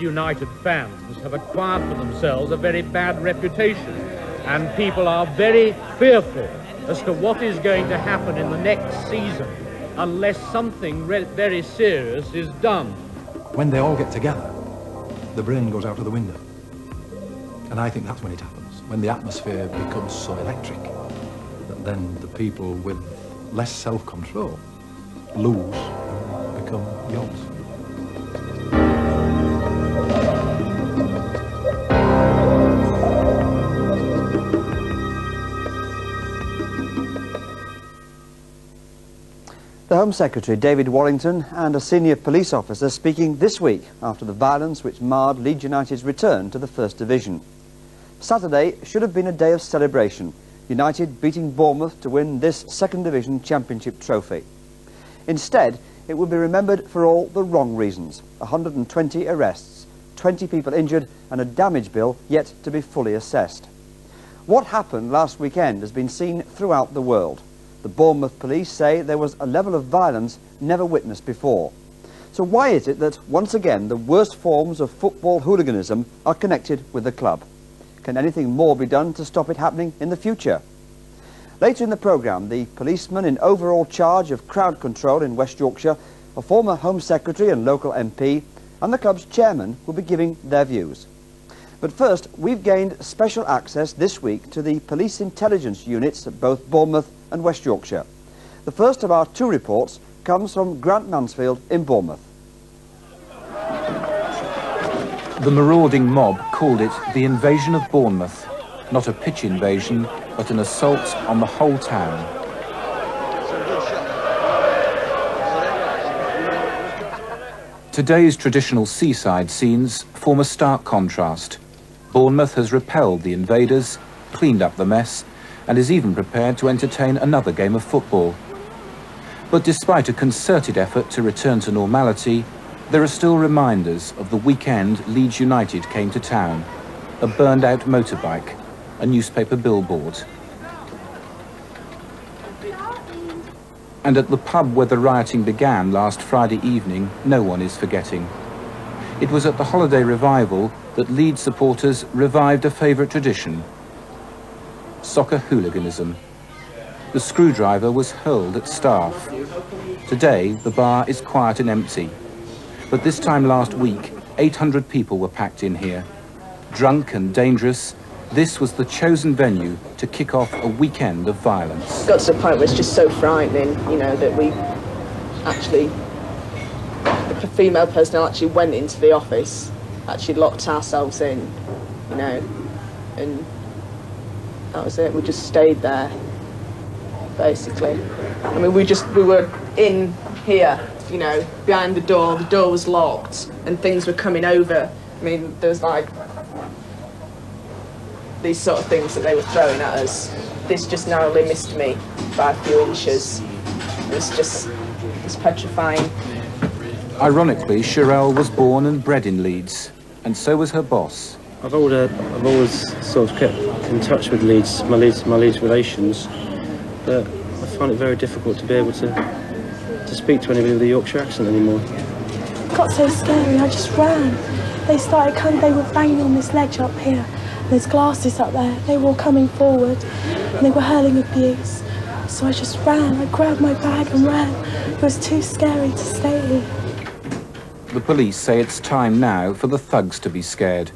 United fans have acquired for themselves a very bad reputation, and people are very fearful as to what is going to happen in the next season unless something very serious is done. When they all get together, the brain goes out of the window. And I think that's when it happens, when the atmosphere becomes so electric that then the people with less self-control lose and become yobs. Home Secretary, David Waddington, and a senior police officer speaking this week after the violence which marred Leeds United's return to the First Division. Saturday should have been a day of celebration, United beating Bournemouth to win this Second Division Championship trophy. Instead, it will be remembered for all the wrong reasons. 120 arrests, 20 people injured and a damage bill yet to be fully assessed. What happened last weekend has been seen throughout the world. The Bournemouth police say there was a level of violence never witnessed before. So why is it that, once again, the worst forms of football hooliganism are connected with the club? Can anything more be done to stop it happening in the future? Later in the programme, the policeman in overall charge of crowd control in West Yorkshire, a former Home Secretary and local MP, and the club's chairman will be giving their views. But first, we've gained special access this week to the police intelligence units at both Bournemouth and West Yorkshire. The first of our two reports comes from Grant Mansfield in Bournemouth. The marauding mob called it the invasion of Bournemouth, not a pitch invasion, but an assault on the whole town. Today's traditional seaside scenes form a stark contrast. Bournemouth has repelled the invaders, cleaned up the mess, and is even prepared to entertain another game of football. But despite a concerted effort to return to normality, there are still reminders of the weekend Leeds United came to town. A burned out motorbike, a newspaper billboard. And at the pub where the rioting began last Friday evening, no one is forgetting. It was at the holiday revival that Leeds supporters revived a favourite tradition. Soccer hooliganism. The screwdriver was hurled at staff. Today, the bar is quiet and empty. But this time last week, 800 people were packed in here. Drunk and dangerous, this was the chosen venue to kick off a weekend of violence. Got to the point where it's just so frightening, you know, that we actually, female personnel actually went into the office, actually locked ourselves in, you know, and that was it. We just stayed there, basically. I mean, we just, we were in here you know, behind the door, the door was locked, and things were coming over. I mean, there was like these sort of things that they were throwing at us. This just narrowly missed me by a few inches. It was just, it was petrifying. Ironically, Sherelle was born and bred in Leeds, and so was her boss. I've always, uh, I've always sort of kept in touch with Leeds, my Leeds, my Leeds relations, but I find it very difficult to be able to to speak to anybody with a Yorkshire accent anymore. It got so scary, I just ran. They started coming, they were banging on this ledge up here. There's glasses up there. They were all coming forward and they were hurling abuse. So I just ran. I grabbed my bag and ran. It was too scary to stay here. The police say it's time now for the thugs to be scared.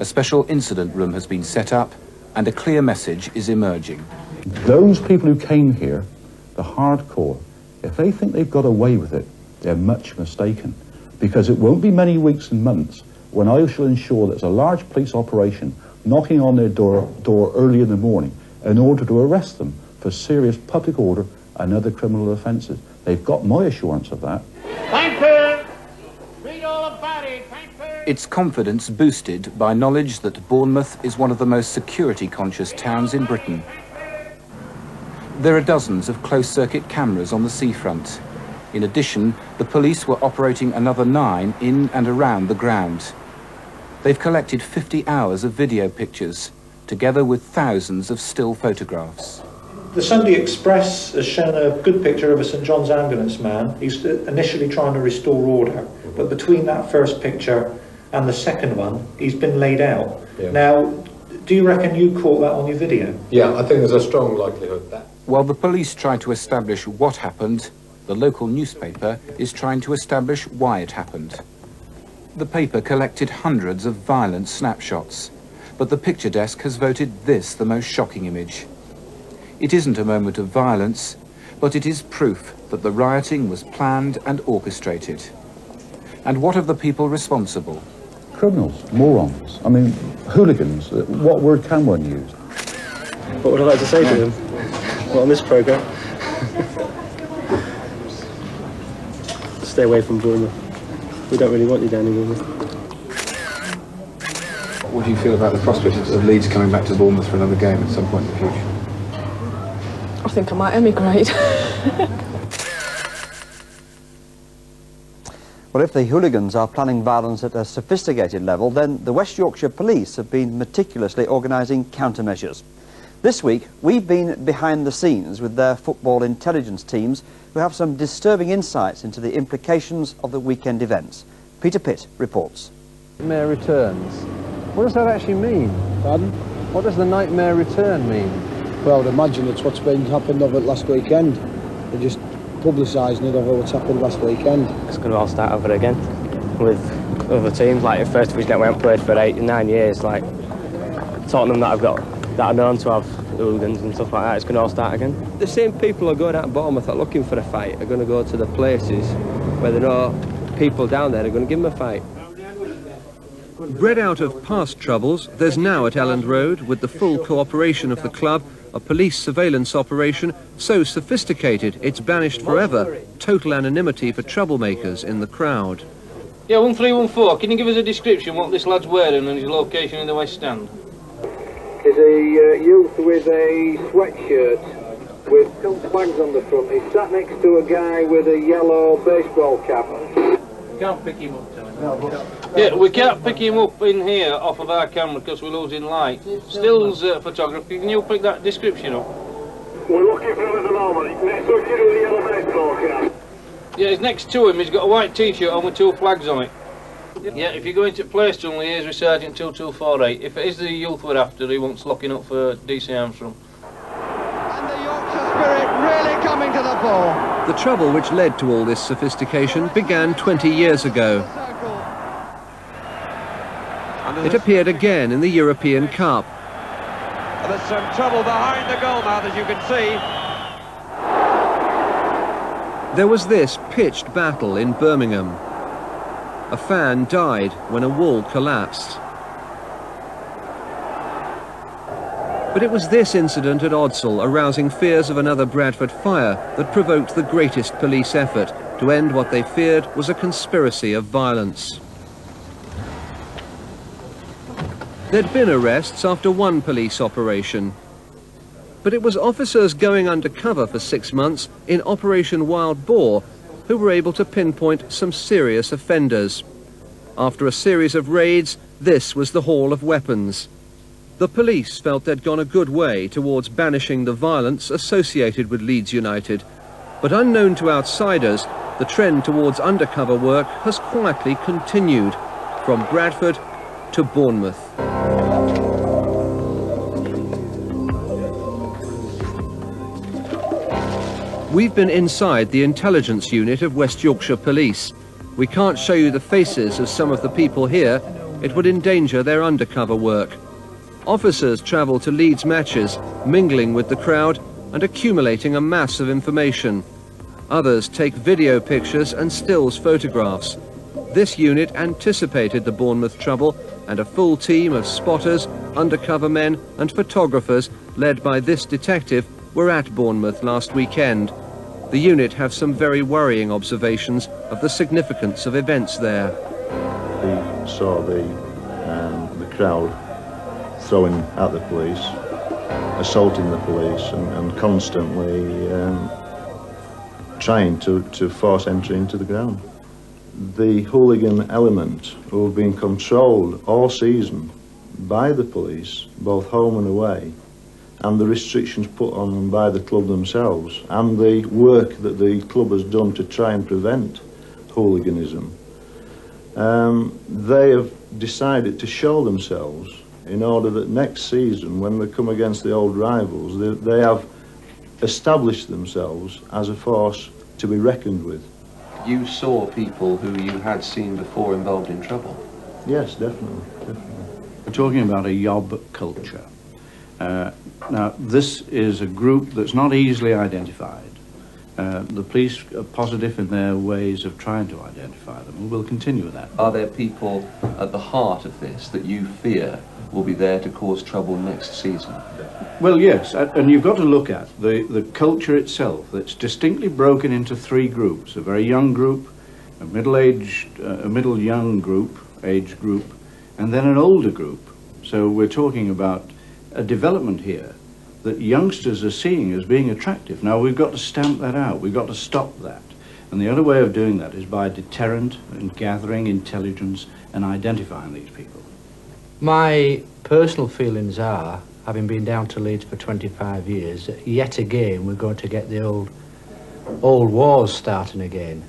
A special incident room has been set up and a clear message is emerging. Those people who came here, the hardcore, if they think they've got away with it, they're much mistaken. Because it won't be many weeks and months when I shall ensure that there's a large police operation knocking on their door, door early in the morning in order to arrest them for serious public order and other criminal offences. They've got my assurance of that. Its confidence boosted by knowledge that Bournemouth is one of the most security-conscious towns in Britain. There are dozens of closed-circuit cameras on the seafront. In addition, the police were operating another nine in and around the ground. They've collected 50 hours of video pictures, together with thousands of still photographs. The Sunday Express has shown a good picture of a St John's ambulance man. He's initially trying to restore order, but between that first picture and the second one, he's been laid out. Yeah. Now, do you reckon you caught that on your video? Yeah, I think there's a strong likelihood that. While the police try to establish what happened, the local newspaper is trying to establish why it happened. The paper collected hundreds of violent snapshots, but the picture desk has voted this the most shocking image. It isn't a moment of violence, but it is proof that the rioting was planned and orchestrated. And what of the people responsible? Criminals, morons. I mean, hooligans. Uh, What word can one use? What would I like to say to them? Not on this programme. Stay away from Bournemouth. We don't really want you down in Bournemouth. What do you feel about the prospect of Leeds coming back to Bournemouth for another game at some point in the future? I think I might emigrate. Well, if the hooligans are planning violence at a sophisticated level, then the West Yorkshire Police have been meticulously organising countermeasures. This week, we've been behind the scenes with their football intelligence teams who have some disturbing insights into the implications of the weekend events. Peter Pitt reports. Nightmare returns. What does that actually mean? Pardon? What does the nightmare return mean? Well, I'd imagine it's what's been happened over last weekend. They're just publicising it over what's happened last weekend. It's going to all start over again with other teams. Like the first division that we haven't played for eight, nine years. Like Tottenham that I've got that are known to have hooligans and stuff like that. It's going to all start again. The same people are going out of Bournemouth are looking for a fight are going to go to the places where they know people down there are going to give them a fight. Bred out of past troubles, there's now at Elland Road, with the full cooperation of the club, a police surveillance operation so sophisticated it's banished forever total anonymity for troublemakers in the crowd. Yeah, 1314, can you give us a description of what this lad's wearing and his location in the West Stand? is a uh, youth with a sweatshirt with two flags on the front. He's sat next to a guy with a yellow baseball cap. Can't pick him up, Yeah, we can't pick him up in here off of our camera because we're losing light. Stills uh, photography, can you pick that description up? We're looking for him at the moment. Next to a kid with a yellow baseball cap. Yeah, he's next to him, he's got a white t-shirt on with two flags on it. Yeah, if you go into place to liaise with Sergeant 2248, if it is the youth we're after, he wants locking up for DC Armstrong. And the Yorkshire Spirit really coming to the fore. The trouble which led to all this sophistication began 20 years ago. It appeared again in the European Cup. There's some trouble behind the goalmouth, as you can see. There was this pitched battle in Birmingham. A fan died when a wall collapsed. But it was this incident at Odsal arousing fears of another Bradford fire that provoked the greatest police effort to end what they feared was a conspiracy of violence. There'd been arrests after one police operation. But it was officers going undercover for six months in Operation Wild Boar who were able to pinpoint some serious offenders. After a series of raids, this was the haul of Weapons. The police felt they'd gone a good way towards banishing the violence associated with Leeds United. But unknown to outsiders, the trend towards undercover work has quietly continued from Bradford to Bournemouth. We've been inside the intelligence unit of West Yorkshire Police. We can't show you the faces of some of the people here. It would endanger their undercover work. Officers travel to Leeds matches, mingling with the crowd and accumulating a mass of information. Others take video pictures and stills photographs. This unit anticipated the Bournemouth trouble and a full team of spotters, undercover men and photographers led by this detective were at Bournemouth last weekend. The unit have some very worrying observations of the significance of events there. We saw the, um, the crowd throwing at the police, assaulting the police and, and constantly um, trying to, to force entry into the ground. The hooligan element who have been controlled all season by the police, both home and away, and the restrictions put on them by the club themselves, and the work that the club has done to try and prevent hooliganism, um, they have decided to show themselves in order that next season, when they come against the old rivals, they, they have established themselves as a force to be reckoned with. You saw people who you had seen before involved in trouble. Yes, definitely, definitely. We're talking about a yob culture. Uh, now, this is a group that's not easily identified. Uh, the police are positive in their ways of trying to identify them, and we'll continue with that. Are there people at the heart of this that you fear will be there to cause trouble next season? Well, yes, and you've got to look at the, the culture itself that's distinctly broken into three groups a very young group, a middle aged, uh, a middle young group, age group, and then an older group. So we're talking about a development here that youngsters are seeing as being attractive. Now we've got to stamp that out, we've got to stop that. And the only way of doing that is by deterrent and gathering intelligence and identifying these people. My personal feelings are, having been down to Leeds for 25 years, that yet again we're going to get the old, old wars starting again.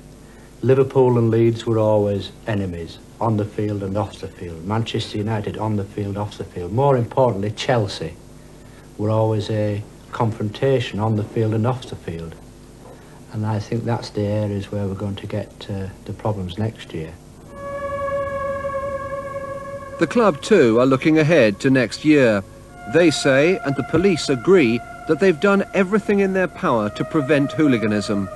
Liverpool and Leeds were always enemies, on the field and off the field. Manchester United on the field, off the field. More importantly, Chelsea were always a confrontation on the field and off the field. And I think that's the areas where we're going to get uh, the problems next year. The club too are looking ahead to next year. They say, and the police agree, that they've done everything in their power to prevent hooliganism.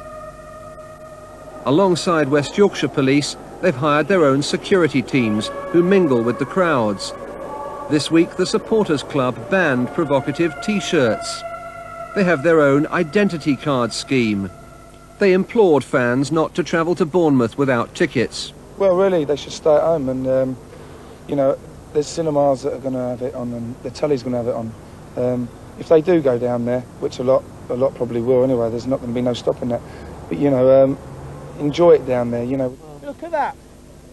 Alongside West Yorkshire Police, they've hired their own security teams who mingle with the crowds. This week, the Supporters Club banned provocative T-shirts. They have their own identity card scheme. They implored fans not to travel to Bournemouth without tickets. Well, really, they should stay at home, and um, you know, there's cinemas that are going to have it on, and the telly's going to have it on. Um, if they do go down there, which a lot, a lot probably will anyway, there's not going to be no stopping that. But you know, um, enjoy it down there. You know. Look at that.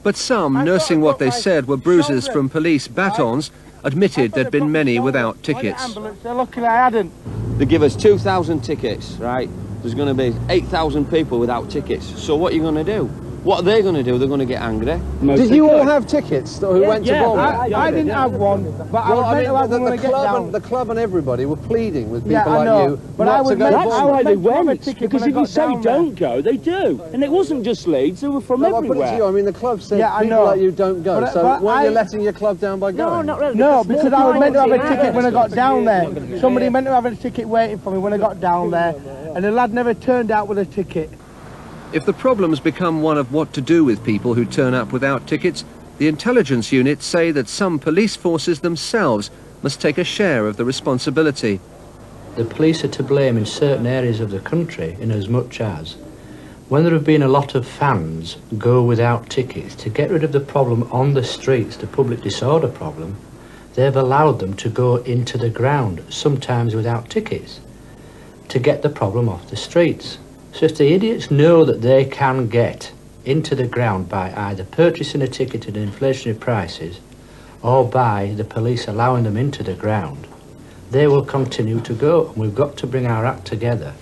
But some, nursing what they said were bruises from police batons, admitted there'd been many without tickets. They're lucky they hadn't. They give us 2,000 tickets, right? There's going to be 8,000 people without tickets. So what are you going to do? What are they going to do? They're going to get angry. Did you all have tickets who Yeah, went to yeah, Bournemouth? I- I didn't have one, but I was I meant mean, to have the, one the I get club down. and the club and everybody were pleading with people Yeah, I like know, you but not I to go meant- to I Bournemouth. was why they meant a went. ticket Because if you say there. don't go, they do. And it wasn't just Leeds, they were from No, I put it everywhere. to you. I mean, the club said Yeah, people know. like you don't go. But- so but weren't you letting your club down by going? No, going? not really. No, because because I was meant to have a ticket when I got down there. Somebody meant to have a ticket waiting for me when I got down there, and the lad never turned out with a ticket. If the problems become one of what to do with people who turn up without tickets, the intelligence units say that some police forces themselves must take a share of the responsibility. The police are to blame in certain areas of the country in as much as when there have been a lot of fans go without tickets to get rid of the problem on the streets, the public disorder problem, they've allowed them to go into the ground, sometimes without tickets, to get the problem off the streets. So if the idiots know that they can get into the ground by either purchasing a ticket at inflationary prices or by the police allowing them into the ground, they will continue to go. And we've got to bring our act together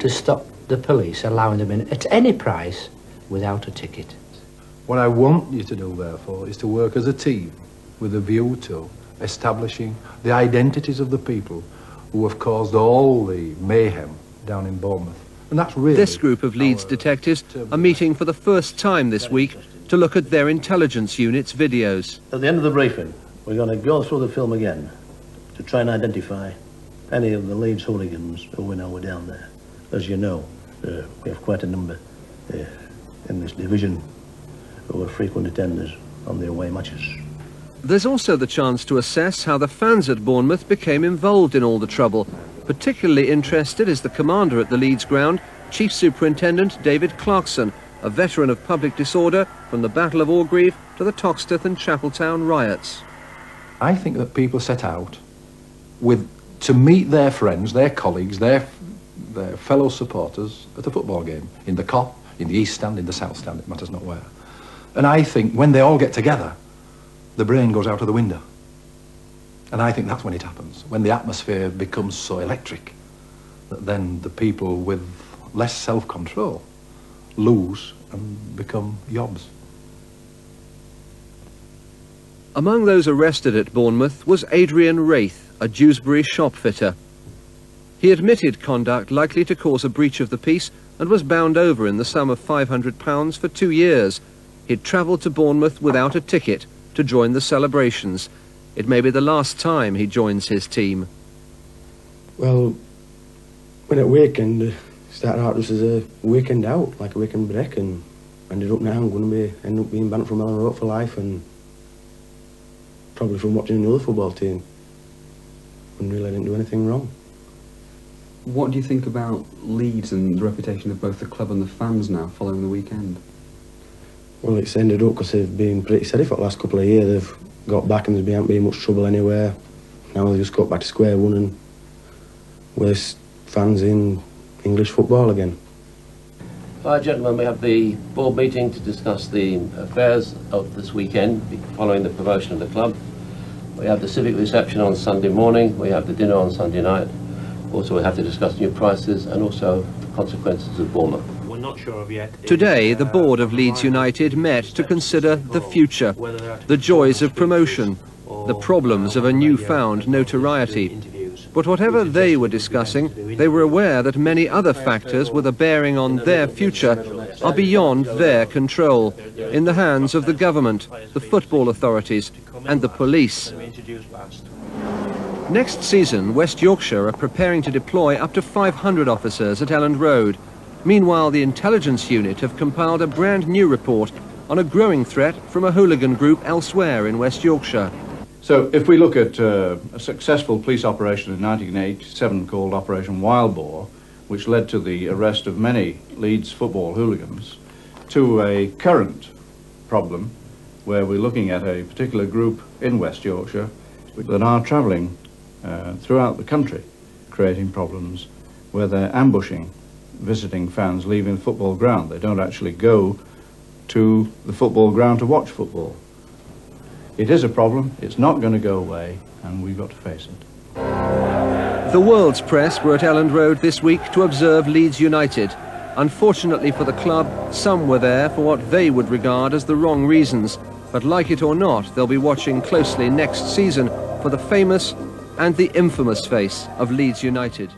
to stop the police allowing them in at any price without a ticket. What I want you to do, therefore, is to work as a team with a view to establishing the identities of the people who have caused all the mayhem down in Bournemouth. And that's really This group of Leeds detectives are meeting for the first time this week to look at their intelligence unit's videos. At the end of the briefing, we're going to go through the film again to try and identify any of the Leeds hooligans who we know were down there. As you know, uh, we have quite a number uh, in this division who are frequent attenders on the away matches. There's also the chance to assess how the fans at Bournemouth became involved in all the trouble. Particularly interested is the commander at the Leeds ground, Chief Superintendent David Clarkson, a veteran of public disorder from the Battle of Orgreave to the Toxteth and Chapeltown riots. I think that people set out with to meet their friends, their colleagues, their their fellow supporters at a football game in the Kop, in the east stand, in the south stand, it matters not where. And I think when they all get together, the brain goes out of the window. And I think that's when it happens, when the atmosphere becomes so electric that then the people with less self-control lose and become yobs. Among those arrested at Bournemouth was Adrian Wraith, a Dewsbury shop fitter. He admitted conduct likely to cause a breach of the peace and was bound over in the sum of £500 for two years. He'd travelled to Bournemouth without a ticket to join the celebrations. It may be the last time he joins his team. Well, when it weekend, uh, started out just as a weekend out, like a weekend break, and ended up now I'm going to be end up being banned from Elland Road for life, and probably from watching another football team. And really, I didn't do anything wrong. What do you think about Leeds and the reputation of both the club and the fans now following the weekend? Well, it's ended up because they've been pretty steady for the last couple of years. They've got back and there's been, been much trouble anywhere. Now they've just got back to square one and we're fans in English football again. Hi, gentlemen. We have the board meeting to discuss the affairs of this weekend following the promotion of the club. We have the civic reception on Sunday morning. We have the dinner on Sunday night. Also, we have to discuss new prices and also the consequences of Bournemouth. Not sure of yet. Today, the board of Leeds United met to consider the future, the joys of promotion, the problems of a newfound notoriety. But whatever they were discussing, they were aware that many other factors with a bearing on their future are beyond their control, in the hands of the government, the football authorities and the police. Next season, West Yorkshire are preparing to deploy up to 500 officers at Elland Road. Meanwhile, the intelligence unit have compiled a brand new report on a growing threat from a hooligan group elsewhere in West Yorkshire. So if we look at uh, a successful police operation in 1987 called Operation Wild Boar, which led to the arrest of many Leeds football hooligans, to a current problem where we're looking at a particular group in West Yorkshire that are travelling uh, throughout the country, creating problems where they're ambushing visiting fans leaving the football ground. They don't actually go to the football ground to watch football. It is a problem, it's not going to go away, and we've got to face it. The world's press were at Elland Road this week to observe Leeds United. Unfortunately for the club, some were there for what they would regard as the wrong reasons. But like it or not, they'll be watching closely next season for the famous and the infamous face of Leeds United.